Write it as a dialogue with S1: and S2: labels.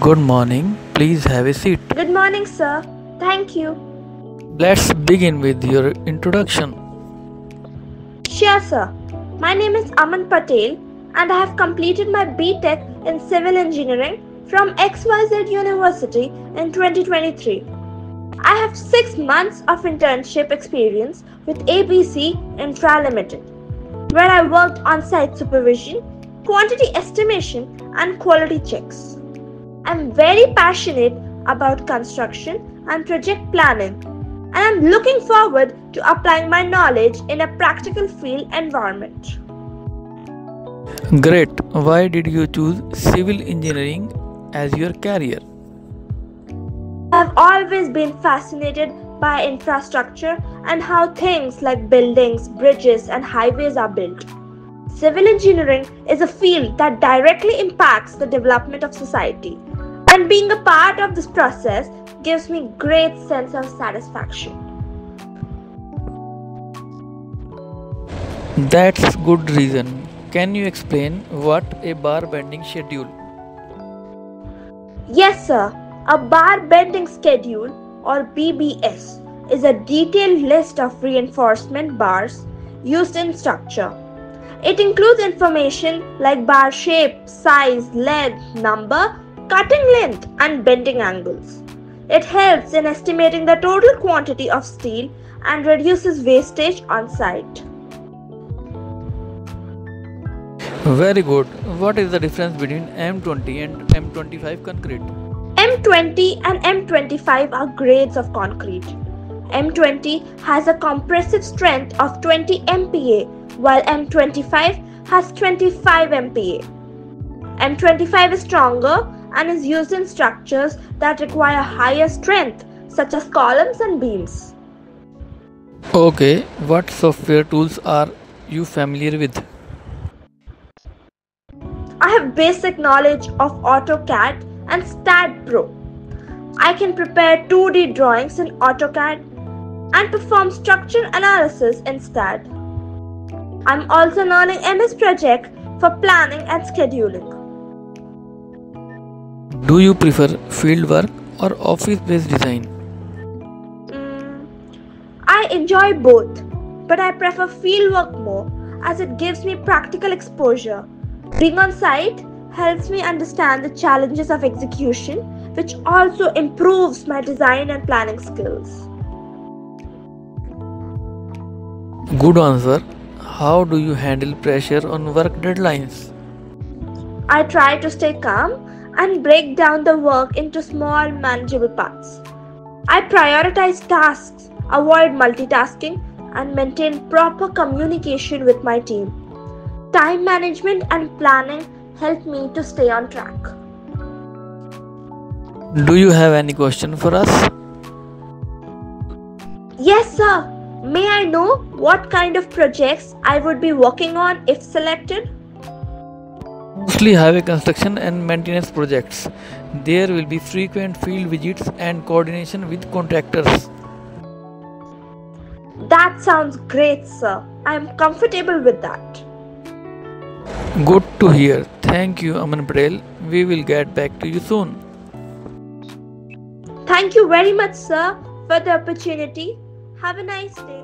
S1: Good morning. Please have a seat.
S2: Good morning, sir. Thank you.
S1: Let's begin with your introduction.
S2: Sure, sir. My name is Aman Patel and I have completed my BTech in Civil Engineering from XYZ University in 2023. I have six months of internship experience with ABC Infra Limited, where I worked on site supervision, quantity estimation, and quality checks. I'm very passionate about construction and project planning, and I'm looking forward to applying my knowledge in a practical field environment.
S1: Great. Why did you choose civil engineering as your career?
S2: I've always been fascinated by infrastructure and how things like buildings, bridges, and highways are built. Civil engineering is a field that directly impacts the development of society, and being a part of this process gives me great sense of satisfaction.
S1: That's good reason. Can you explain what a bar bending schedule?
S2: Yes, sir. A bar bending schedule or BBS is a detailed list of reinforcement bars used in structure. It includes information like bar shape, size, length, number, cutting length, and bending angles. It helps in estimating the total quantity of steel and reduces wastage on site.
S1: Very good. What is the difference between M20 and M25 concrete?
S2: M20 and M25 are grades of concrete. M20 has a compressive strength of 20 MPa, while M25 has 25 MPa. M25 is stronger and is used in structures that require higher strength, such as columns and beams.
S1: Okay, what software tools are you familiar with?
S2: I have basic knowledge of AutoCAD and STAAD Pro. I can prepare 2D drawings in AutoCAD and perform structure analysis in STAAD. I'm also learning MS Project for planning and scheduling.
S1: Do you prefer field work or office based design?
S2: Mm, I enjoy both, but I prefer field work more as it gives me practical exposure. Being on site helps me understand the challenges of execution, which also improves my design and planning skills.
S1: Good answer. How do you handle pressure on work deadlines?
S2: I try to stay calm and break down the work into small, manageable parts. I prioritize tasks, avoid multitasking, and maintain proper communication with my team. Time management and planning help me to stay on track.
S1: Do you have any question for us?
S2: Yes, sir. May I know what kind of projects I would be working on if selected?
S1: Mostly highway construction and maintenance projects. There will be frequent field visits and coordination with contractors.
S2: That sounds great, sir. I am comfortable with that.
S1: Good to hear. Thank you, Aman Patel. We will get back to you soon.
S2: Thank you very much, sir, for the opportunity. Have a nice day.